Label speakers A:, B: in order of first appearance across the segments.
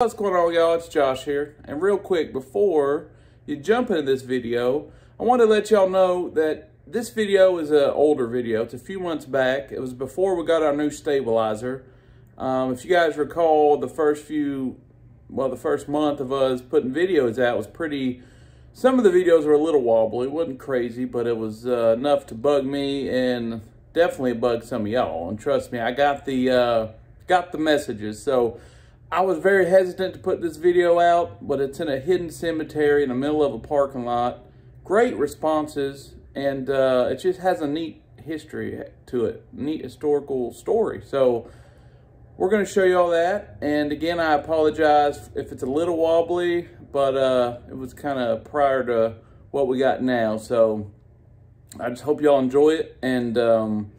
A: What's going on y'all? It's Josh here. And real quick, before you jump into this video, I want to let y'all know that this video is an older video. It's a few months back. It was before we got our new stabilizer. Um, if you guys recall, the first few, well, the first month of us putting videos out was pretty, some of the videos were a little wobbly. It wasn't crazy, but it was uh, enough to bug me and definitely bug some of y'all. And trust me, I got the, uh, got the messages. So I was very hesitant to put this video out, but it's in a hidden cemetery in the middle of a parking lot. Great responses, and uh, it just has a neat history to it, neat historical story. So we're going to show you all that. And again, I apologize if it's a little wobbly, but uh, it was kind of prior to what we got now. So I just hope y'all enjoy it. And um,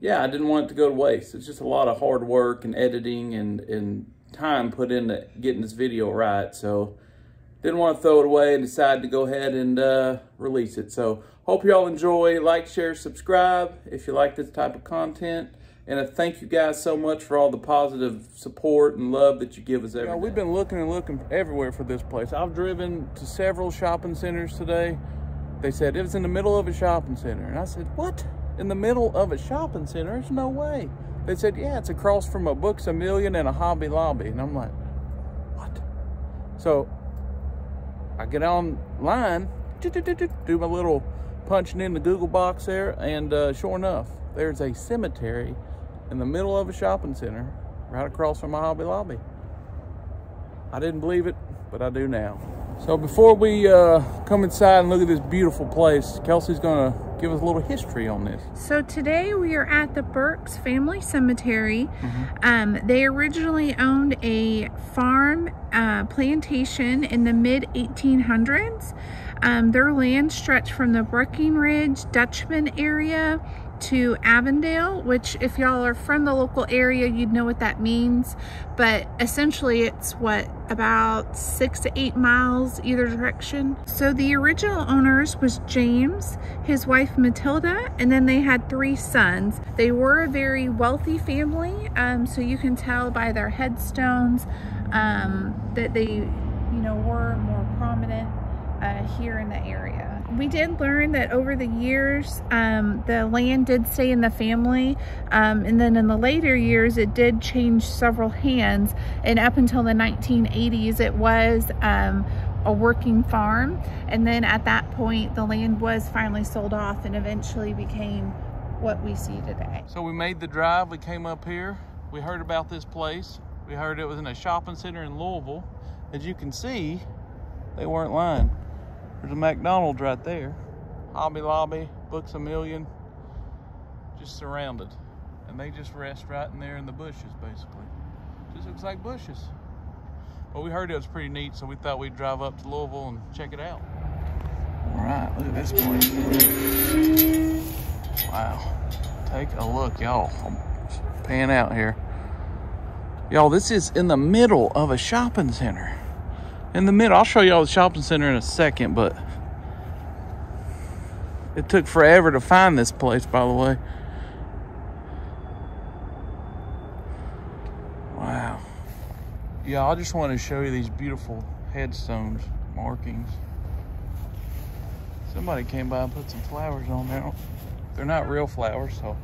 A: yeah, I didn't want it to go to waste. It's just a lot of hard work and editing and, and time put into getting this video right. So didn't want to throw it away and decided to go ahead and uh, release it. So hope y'all enjoy. Like, share, subscribe if you like this type of content. And I thank you guys so much for all the positive support and love that you give us every
B: yeah, We've been looking and looking everywhere for this place. I've driven to several shopping centers today. They said it was in the middle of a shopping center. And I said, what? In the middle of a shopping center? There's no way. They said, yeah, it's across from a Books A Million and a Hobby Lobby. And I'm like, what? So I get online, do my little punching in the Google box there, and uh, sure enough, there's a cemetery in the middle of a shopping center right across from a Hobby Lobby. I didn't believe it, but I do now. So before we uh, come inside and look at this beautiful place, Kelsey's gonna give us a little history on this.
C: So today we are at the Burks Family Cemetery. Mm -hmm. um, they originally owned a farm uh, plantation in the mid 1800s. Um, their land stretched from the Breckenridge Dutchman area to Avondale, which if y'all are from the local area, you'd know what that means. But essentially it's what, about six to eight miles either direction. So the original owners was James, his wife Matilda, and then they had three sons. They were a very wealthy family, um, so you can tell by their headstones um, that they, you know, were more prominent uh, here in the area we did learn that over the years, um, the land did stay in the family. Um, and then in the later years, it did change several hands. And up until the 1980s, it was um, a working farm. And then at that point, the land was finally sold off and eventually became what we see today.
B: So we made the drive, we came up here, we heard about this place. We heard it was in a shopping center in Louisville. As you can see, they weren't lying. There's a McDonald's right there. Hobby Lobby, Books A Million, just surrounded. And they just rest right in there in the bushes, basically. Just looks like bushes. But we heard it was pretty neat, so we thought we'd drive up to Louisville and check it out. All right, look at this place. Wow. Take a look, y'all. I'm pan out here. Y'all, this is in the middle of a shopping center in the middle. I'll show y'all the shopping center in a second, but it took forever to find this place, by the way. Wow. Yeah, I just want to show you these beautiful headstones, markings. Somebody came by and put some flowers on there. They're not real flowers, so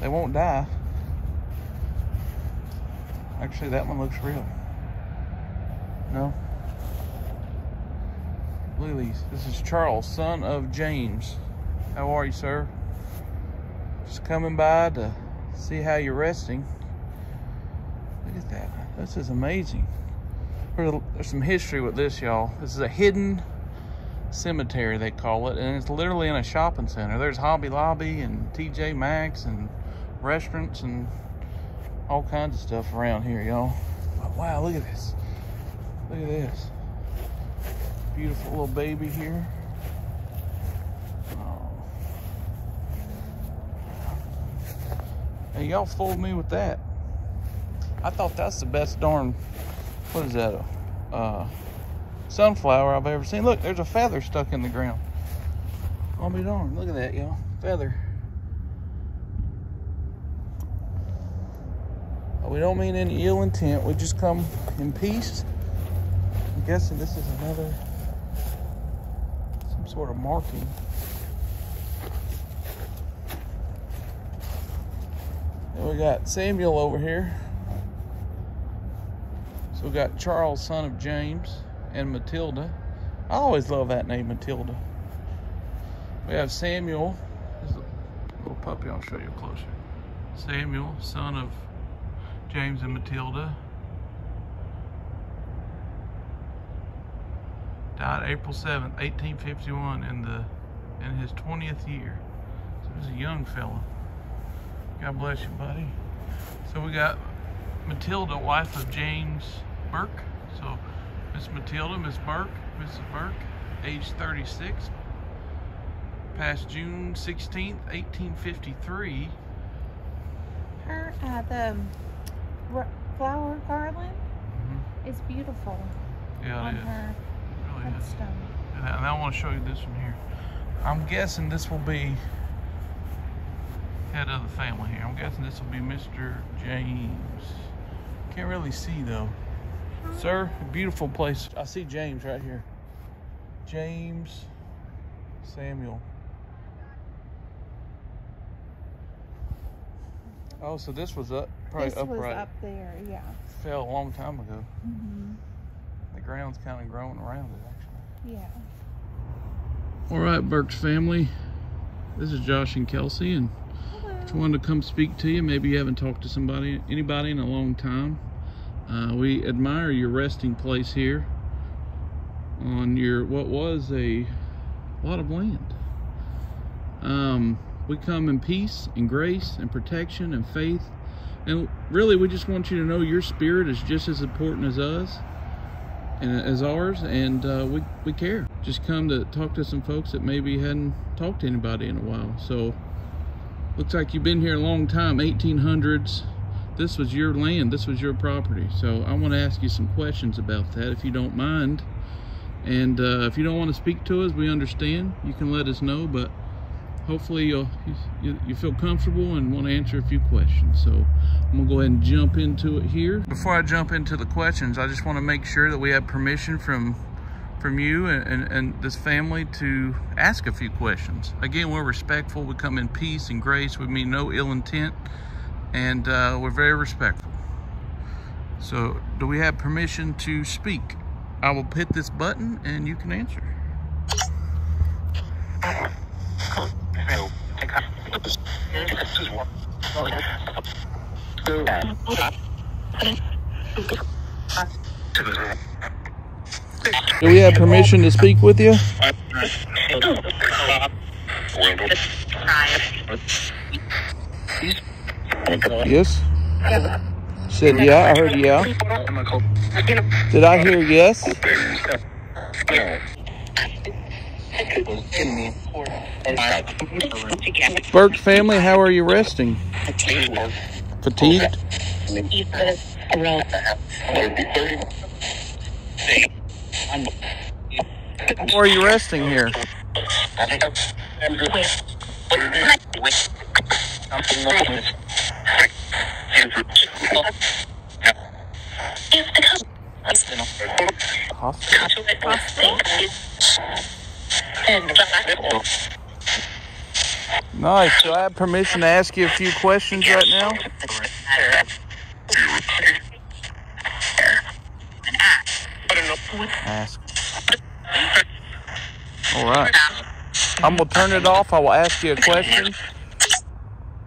B: they won't die. Actually, that one looks real. No? Lilies. This is Charles, son of James. How are you, sir? Just coming by to see how you're resting. Look at that. This is amazing. There's some history with this, y'all. This is a hidden cemetery, they call it, and it's literally in a shopping center. There's Hobby Lobby and TJ Maxx and restaurants and all kinds of stuff around here, y'all. Wow, look at this. Look at this. Beautiful little baby here. Oh. Hey, y'all fooled me with that. I thought that's the best darn, what is that, uh, sunflower I've ever seen. Look, there's a feather stuck in the ground. I'll be darned. Look at that, y'all. Feather. We don't mean any ill intent. We just come in peace. Guessing this is another, some sort of marking. And we got Samuel over here. So we got Charles, son of James, and Matilda. I always love that name, Matilda. We have Samuel. This little puppy, I'll show you closer. Samuel, son of James and Matilda. Died April 7th, 1851 in the in his 20th year. So he was a young fella. God bless you, buddy. So we got Matilda, wife of James Burke. So Miss Matilda, Miss Burke, Mrs. Burke, age 36, passed June 16th, 1853.
C: Her, uh, the flower garland
B: Mhm.
C: is beautiful
B: Yeah,
C: on
B: it is.
C: her
B: It really And I, and I want to show you this one here. I'm guessing this will be head of the family here. I'm guessing this will be Mr. James. Can't really see though. Sir, beautiful place. I see James right here. James Samuel. Oh, so this was up, probably
C: this was up there, yeah.
B: Fell a long time ago.
C: hmm
B: The ground's kind of growing around it, actually.
C: Yeah.
B: All right, Burke's family. This is Josh and Kelsey, and just wanted to come speak to you. Maybe you haven't talked to somebody, anybody in a long time. Uh, we admire your resting place here on your what was a lot of land. Um, we come in peace and grace and protection and faith, and really, we just want you to know your spirit is just as important as us as ours, and uh, we we care. Just come to talk to some folks that maybe hadn't talked to anybody in a while. So looks like you've been here a long time, 1800s. This was your land. This was your property. So I want to ask you some questions about that, if you don't mind. And uh, if you don't want to speak to us, we understand. You can let us know, but hopefully you'll, you, you feel comfortable and want to answer a few questions. So I'm gonna go ahead and jump into it here. Before I jump into the questions, I just want to make sure that we have permission from from you and, and, and this family to ask a few questions. Again, we're respectful. We come in peace and grace. We mean no ill intent, and uh, we're very respectful. So, do we have permission to speak? I will hit this button and you can answer. Do we have permission to speak with you? Yes? Said yeah, I heard yeah. Did I hear yes? Burke family, how are you resting? Fatigued? How are you resting here? Hospital. Nice. Do I have permission to ask you a few questions right now? Ask. All right. I'm gonna turn it off. I will ask you a question.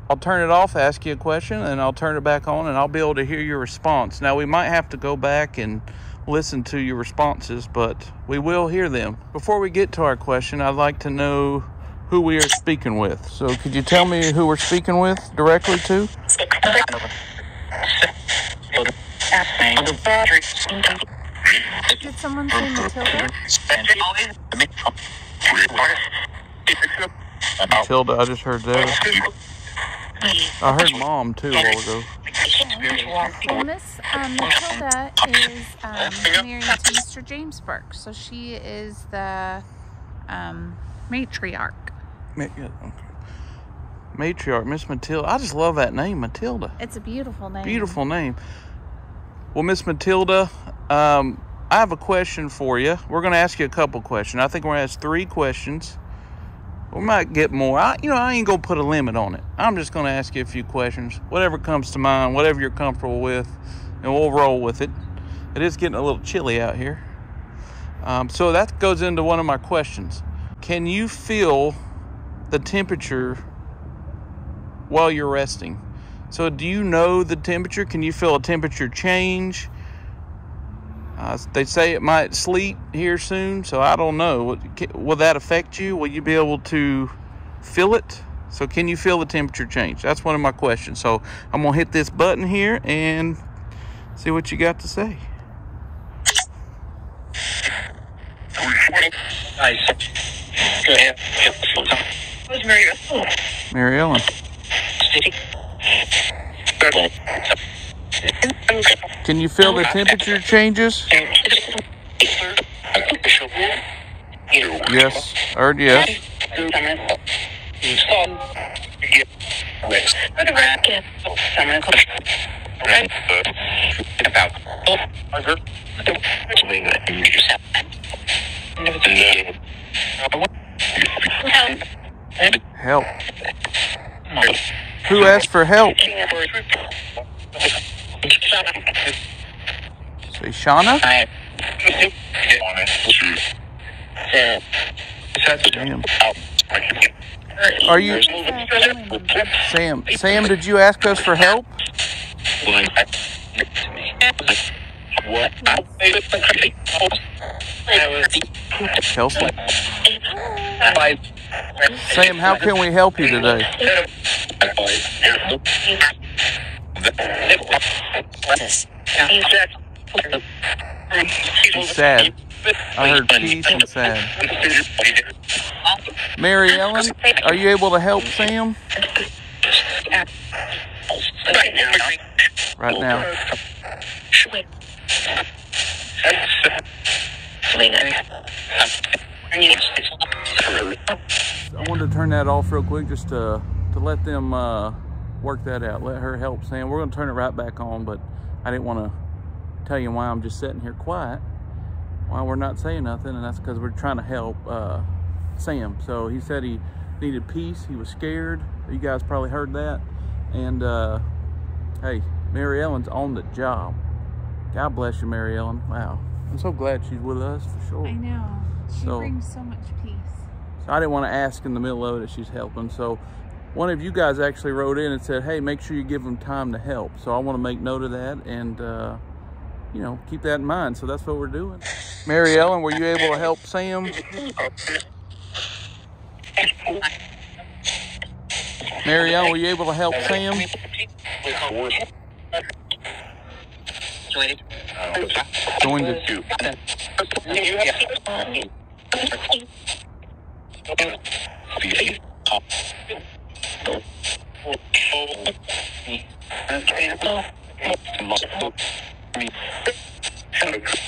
B: I'll turn it off, ask you a question, and I'll turn it back on, and I'll be able to hear your response. Now we might have to go back and listen to your responses, but we will hear them. Before we get to our question, I'd like to know who we are speaking with. So could you tell me who we're speaking with directly to?
C: Did someone say Matilda?
B: Matilda, I just heard that. I heard mom too a while ago.
C: Well, Miss um, Matilda is um, married to Mr. James Burke, so she is the um, matriarch.
B: Ma- yeah, okay. Matriarch, Miss Matilda. I just love that name, Matilda.
C: It's a beautiful name.
B: Beautiful name. Well, Miss Matilda, um, I have a question for you. We're going to ask you a couple questions. I think we're going to ask three questions. We might get more. I, you know, I ain't to put a limit on it. I'm just to ask you a few questions. Whatever comes to mind, whatever you're comfortable with, and we'll roll with it. It is getting a little chilly out here. Um, so that goes into one of my questions. Can you feel the temperature while you're resting? So, do you know the temperature? Can you feel a temperature change? Uh, they say it might sleet here soon, so I don't know. Will that affect you? Will you be able to feel it? So, can you feel the temperature change? That's one of my questions. So, I'm going to hit this button here and see what you got to say. Nice. Go ahead. Who's Mary Ellen? Mary Ellen. Can you feel the temperature changes? Yes, I heard yes. Help. Who asked for help? Say Shauna? Damn. Are you Sam? Sam, did you ask us for help? Kelsey? Sam, how can we help you today? Sad. I heard peace and sad. Mary Ellen, are you able to help Sam? Right now. I wanted to turn that off real quick just to, to let them uh, work that out. Let her help Sam. We're going to turn it right back on, but I didn't want to tell you why I'm just sitting here quiet, why we're not saying nothing, and that's because we're trying to help uh, Sam. So he said he needed peace. He was scared. You guys probably heard that. And uh, hey, Mary Ellen's on the job. God bless you, Mary Ellen. Wow. I'm so glad she's with us for sure.
C: I know. She
B: So-
C: brings so much peace.
B: So I didn't want to ask in the middle of it if she's helping. So one of you guys actually wrote in and said, hey, make sure you give them time to help. So I want to make note of that and, uh, you know, keep that in mind. So that's what we're doing. Mary Ellen, were you able to help Sam? Mary Ellen, were you able to help Sam? Joined it.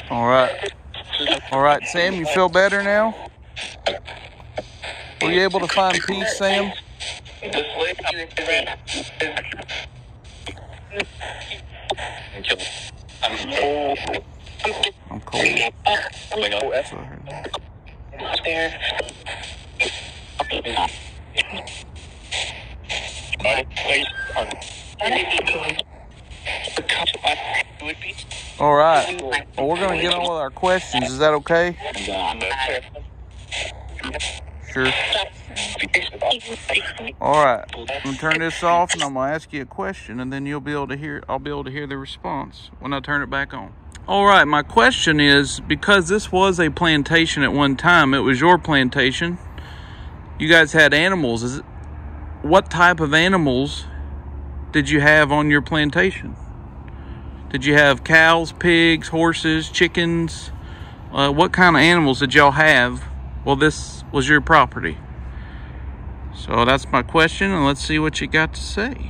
B: All right. All right, Sam, you feel better now? Were you able to find peace, Sam? I'm cold. All right. Well, we're going to get on with our questions. Is that okay? Sure. All right. I'm to turn this off and I'm to ask you a question and then you'll be able to hear I'll be able to hear the response when I turn it back on. All right, my question is because this was a plantation at one time, it was your plantation. You guys had animals. Is it, what type of animals did you have on your plantation? Did you have cows, pigs, horses, chickens? Uh, what kind of animals did y'all have? Well, this was your property. So that's my question, and let's see what you got to say.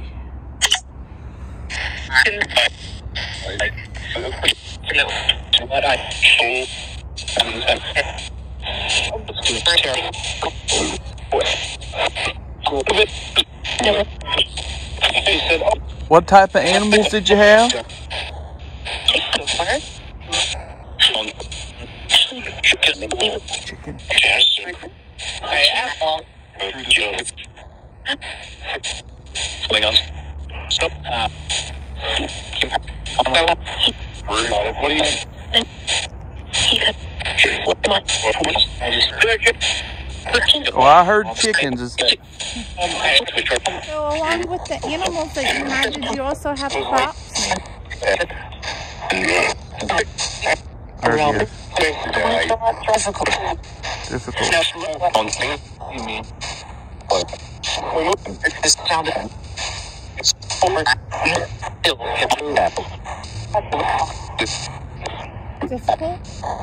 B: What type of animals did you have? Chicken.
D: Stop. What do you?
B: Well, I heard chickens.
C: So along with the animals that you had, did you also have crops?
B: heard you. Difficult.
C: Difficult?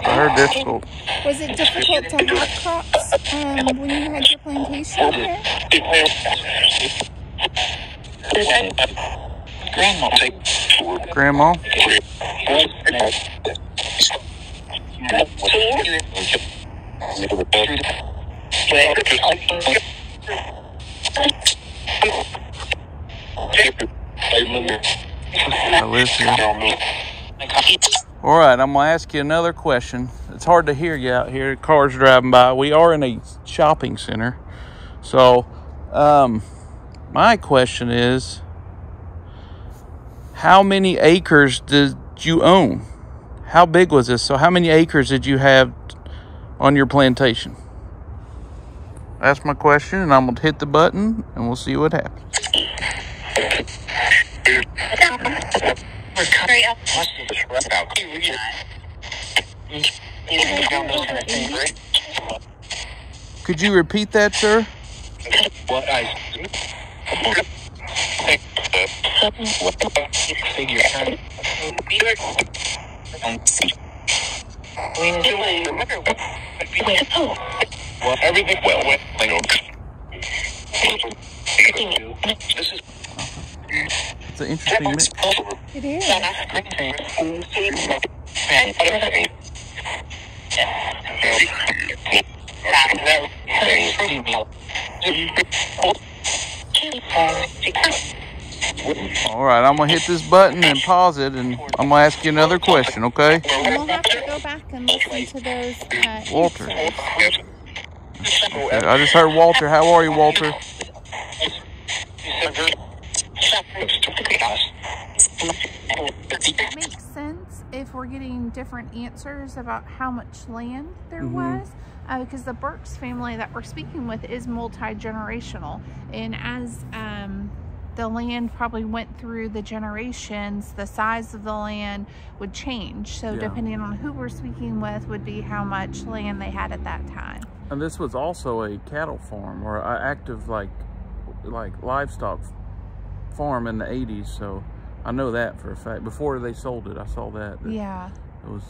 B: I heard difficult.
C: Was it difficult to have crops um, when you had your plantation here?
B: Grandma? I live here. All right, I'm gonna ask you another question. It's hard to hear you out here. Cars driving by. We are in a shopping center, so um, my question is, how many acres did you own? How big was this? So, how many acres did you have on your plantation? That's my question, and I'm gonna hit the button, and we'll see what happens. Could you repeat that, sir?
D: What I figure out. Well, everything well went. This is
B: It's an interesting mix.
C: It is.
B: All right, I'm gonna hit this button and pause it, and I'm gonna ask you another question, okay?
C: And we'll have to go back and listen to those. Uh,
B: Walter.
C: answers.
B: I just heard Walter. How are you, Walter?
C: It makes sense if we're getting different answers about how much land there was. Uh, because the Burks family that we're speaking with is multi-generational. And as um, the land probably went through the generations, the size of the land would change. So
B: Yeah.
C: depending on who we're speaking with would be how much land they had at that time.
B: And this was also a cattle farm or an active like like livestock farm in the 80s. So I know that for a fact. Before they sold it, I saw that. that
C: Yeah.
B: It was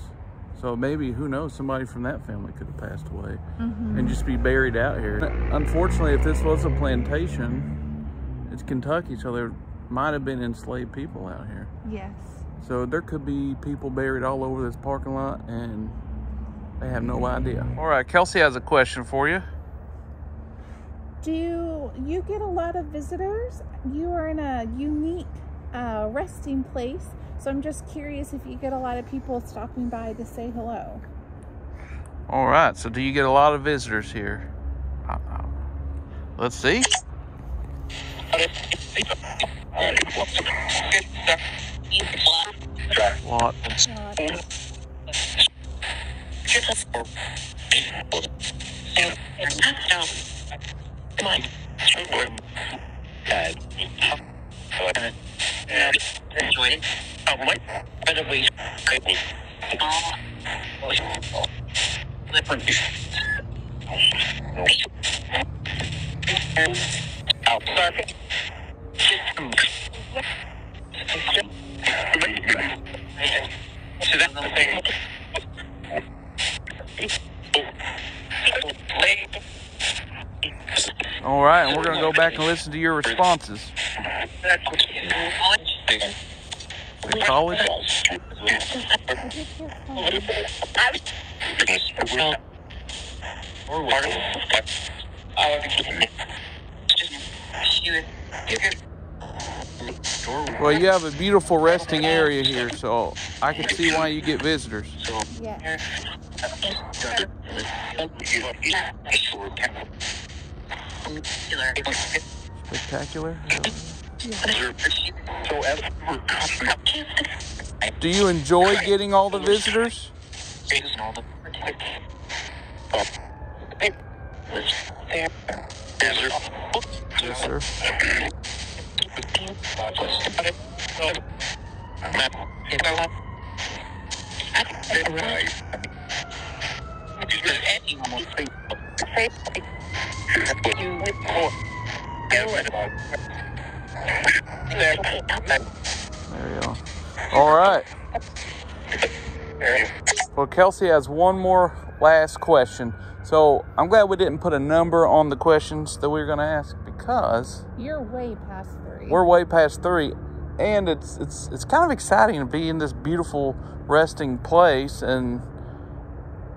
B: so maybe who knows? Somebody from that family could have passed away
C: hmm
B: and just be buried out here. Unfortunately, if this was a plantation, it's Kentucky, so there might have been enslaved people out here.
C: Yes.
B: So there could be people buried all over this parking lot and they have no idea. All right, Kelsey has a question for you.
C: Do you get a lot of visitors? You are in a unique uh, resting place, so I'm just curious if you get a lot of people stopping by to say hello.
B: All right, so do you get a lot of visitors here? Uh, uh, Let's see. Lot. All right, we're gonna go back and listen to your responses. College. Well, you have a beautiful resting area here, so I can see why you get visitors.
C: Yeah.
B: Spectacular. Do you enjoy getting all the visitors? Yes, sir. There you go. All right. Well, Kelsey has one more last question. So I'm glad we didn't put a number on the questions that we were going to ask because
C: You're way past three.
B: we're way past three, and it's it's it's kind of exciting to be in this beautiful resting place and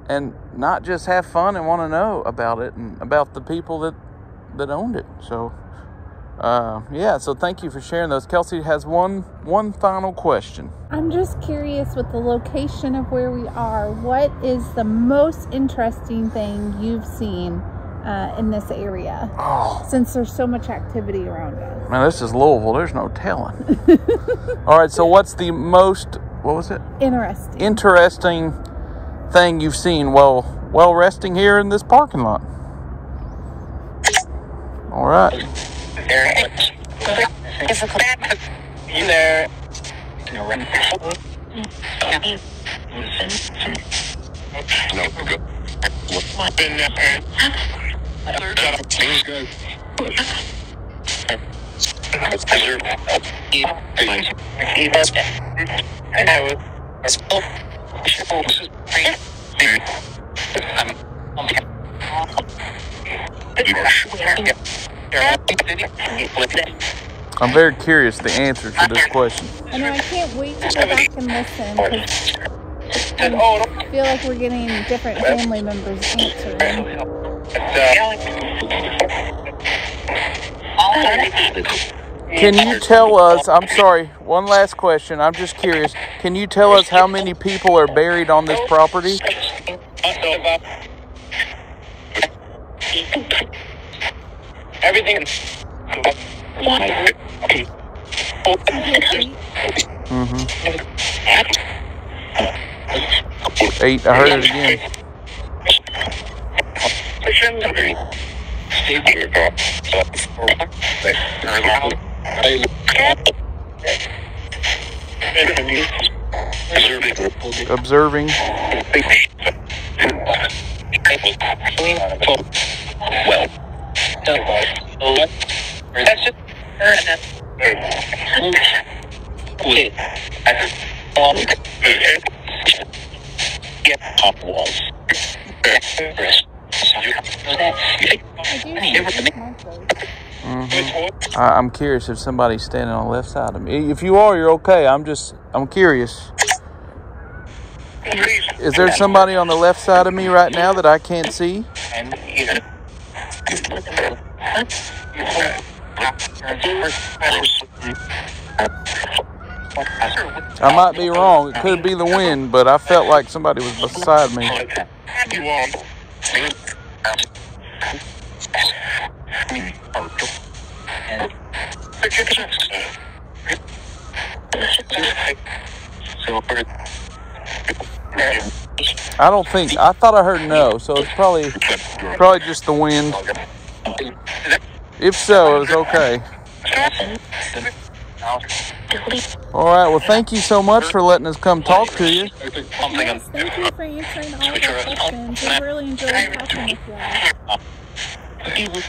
B: and not just have fun and want to know about it and about the people that that owned it. So uh, yeah, so thank you for sharing those. Kelsey has one one final question.
C: I'm just curious with the location of where we are, what is the most interesting thing you've seen uh, in this area
B: Oh
C: since there's so much activity around us?
B: man, this is Louisville. There's no telling. All right, so what's the most what was it
C: Interesting.
B: interesting thing you've seen while while resting here in this parking lot? Right.
D: You there? No, good. What's been there? Things good.
B: I'm very curious the answer to this question.
C: I know I can't wait to go back and listen because I feel like we're getting different family members answering.
B: Can you tell us? I'm sorry, one last question. I'm just curious. Can you tell us how many people are buried on this property?
D: Everything. Mm-hmm.
B: Eight. I heard it again. Observing.
D: Well, that's just. Wait. Get top walls.
C: I do see these markers.
B: I, I'm curious if somebody's standing on the left side of me. If you are, you're okay. I'm just, I'm curious. Is there somebody on the left side of me right now that I can't see? I might be wrong. It could be the wind, but I felt like somebody was beside me. I don't think. I thought I heard no, so it's probably probably just the wind. If so, it was okay. All right. Well, thank you so much for letting us come talk to you.
C: Yes, thank you for answering all our questions. We really enjoyed talking with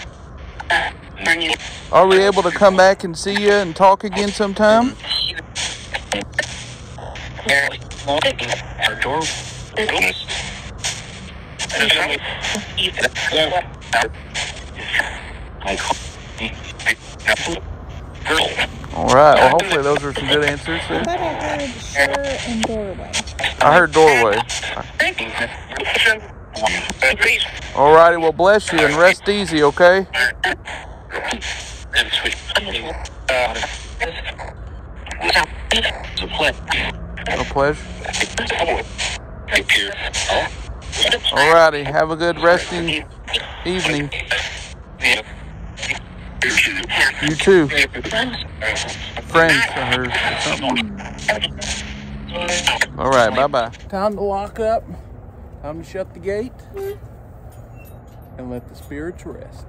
C: you.
B: Are we able to come back and see you and talk again sometime? All right. Well, hopefully those are some good answers.
C: I
B: Then.
C: thought I heard sure and doorway.
B: I heard doorway. All righty. Well, bless you and rest easy. Okay.
D: And switch. It's a pleasure.
B: A pleasure.
D: Take care.
B: Alrighty, have a good resting evening. You too. Friends, I heard. or something. All right, bye bye. Time to lock up. Time to shut the gate and let the spirits rest.